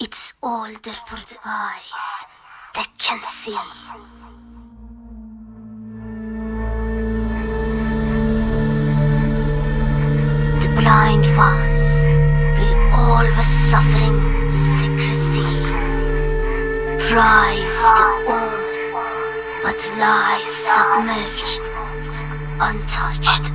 It's all there for the eyes that can see. The blind ones will always suffer in secrecy. Prize the omen, but lies submerged, untouched.